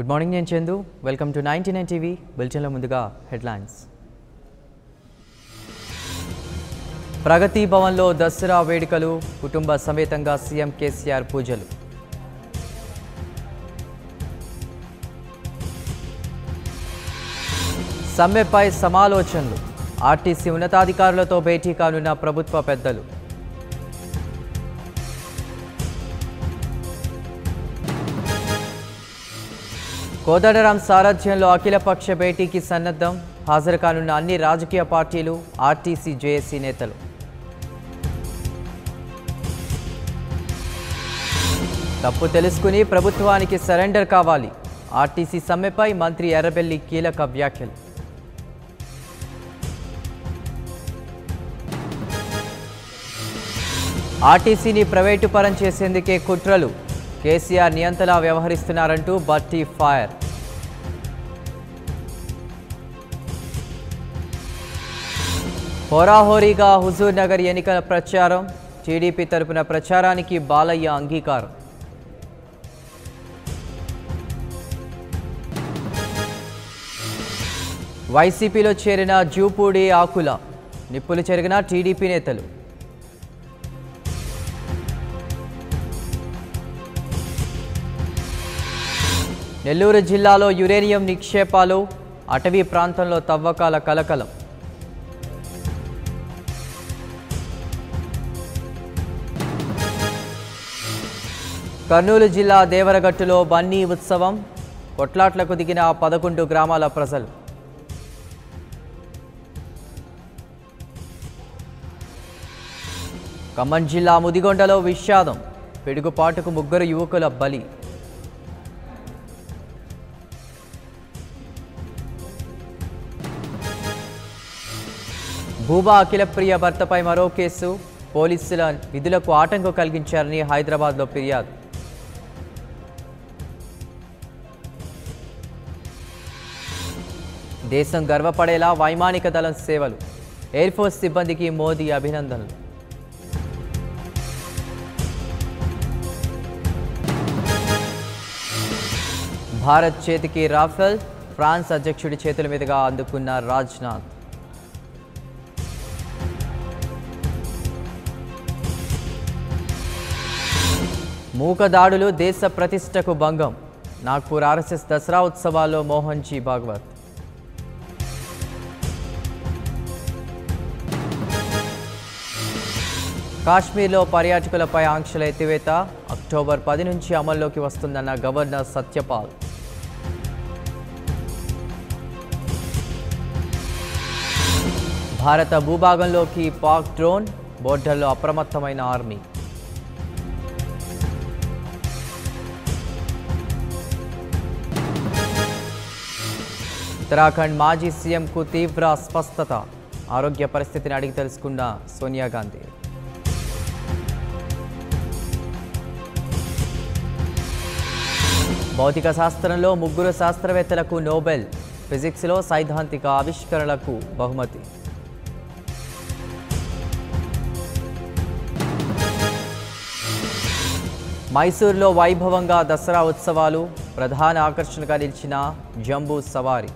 Good morning నేను Chandu. Welcome to ninety nine TV బులెటిన్లో ముందుగా హెడ్లైన్స్. ప్రగతి భవన్లో దసరా వేడుకలు కుటుంబ సమేతంగా సీఎం కేసీఆర్ పూజలు. సమ్మెపై సమాలోచనలు. ఆర్టీసీ ఉన్నతాధికారులతో భేటీ కానున్న ప్రభుత్వ పెద్దలు. కోదండరాం సారథ్యంలో అఖిలపక్ష భేటీకి సన్నద్ధం. హాజరు కానున్న అన్ని రాజకీయ పార్టీలు ఆర్టీసీ జేఏసీ నేతలు. తప్పు తెలుసుకుని ప్రభుత్వానికి సరెండర్ కావాలి. ఆర్టీసీ సమ్మెపై మంత్రి ఎర్రబెల్లి కీలక వ్యాఖ్యలు. ఆర్టీసీని ప్రైవేటు పరం చేసేందుకే కుట్రలు. కేసీఆర్ నియంతలా వ్యవహరిస్తున్నారంటూ బట్టి ఫైర్. హోరాహోరీగా హుజూర్ నగర్ ఎన్నికల ప్రచారం. టీడీపీ తరపున ప్రచారానికి బాలయ్య అంగీకారం. వైసీపీలో చేరిన జూపూడి ఆకుల. నిప్పులు చెరిగిన టీడీపీ నేతలు. నెల్లూరు జిల్లాలో యురేనియం నిక్షేపాలు అటవీ ప్రాంతంలో తవ్వకాల కలకలం. కర్నూలు జిల్లా దేవరగట్టులో బన్నీ ఉత్సవం కొట్లాట్లకు దిగిన పదకొండు గ్రామాల ప్రజలు. ఖమ్మం జిల్లా ముదిగొండలో విషాదం పిడుగుపాటుకు ముగ్గురు యువకుల బలి. భూబా అఖిలప్రియ భర్తపై మరో కేసు. పోలీసుల విధులకు ఆటంకం కలిగించారని హైదరాబాద్లో ఫిర్యాదు. దేశం గర్వపడేలా వైమానిక దళం సేవలు. ఎయిర్ ఫోర్స్ సిబ్బందికి మోదీ అభినందనలు. భారత్ చేతికి రాఫెల్ ఫ్రాన్స్ అధ్యక్షుడి చేతుల మీదుగా అందుకున్న రాజ్నాథ్. మూక దాడులు దేశ ప్రతిష్టకు భంగం. నాగ్పూర్ ఆర్ఎస్ఎస్ దసరా ఉత్సవాల్లో మోహన్జీ భాగవత్. కాశ్మీర్లో పర్యాటకులపై ఆంక్షల ఎత్తివేత. అక్టోబర్ పది నుంచి అమల్లోకి వస్తుందన్న గవర్నర్ సత్యపాల్. భారత భూభాగంలోకి పాక్ డ్రోన్ బోర్డర్లో అప్రమత్తమైన ఆర్మీ. ఉత్తరాఖండ్ మాజీ సీఎంకు తీవ్ర అస్వస్థత. ఆరోగ్య పరిస్థితిని అడిగి తెలుసుకున్న సోనియా గాంధీ. భౌతిక శాస్త్రంలో ముగ్గురు శాస్త్రవేత్తలకు నోబెల్ ఫిజిక్స్లో సైద్ధాంతిక ఆవిష్కరణలకు బహుమతి. మైసూర్లో వైభవంగా దసరా ఉత్సవాలు ప్రధాన ఆకర్షణగా నిలిచిన జంబూ సవారీ.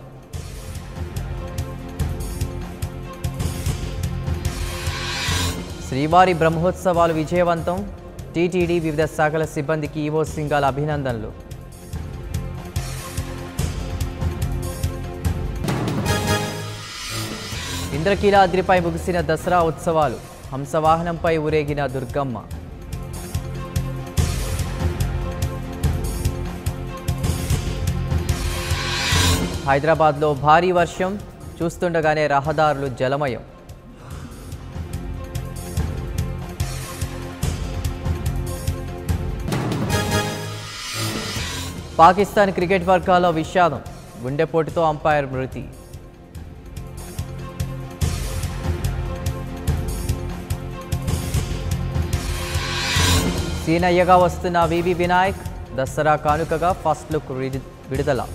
శ్రీవారి బ్రహ్మోత్సవాలు విజయవంతం. టీటీడీ వివిధ శాఖల సిబ్బందికి ఈవో సింగాల అభినందనలు. ఇంద్రకీలాద్రిపై ముగిసిన దసరా ఉత్సవాలు. హంసవాహనంపై ఊరేగిన దుర్గమ్మ. హైదరాబాద్లో భారీ వర్షం. చూస్తుండగానే రహదారులు జలమయం. పాకిస్తాన్ క్రికెట్ వర్గాల్లో విషాదం గుండెపోటుతో అంపైర్ మృతి. సీనయ్యగా వస్తున్న వివి వినాయక్ దసరా కానుకగా ఫస్ట్ లుక్ విడి- విడుదల.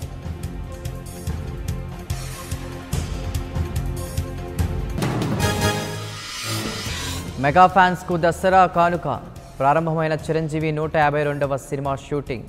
మెగా ఫ్యాన్స్కు దసరా కానుక. ప్రారంభమైన చిరంజీవి నూట యాభై రెండవ సినిమా షూటింగ్.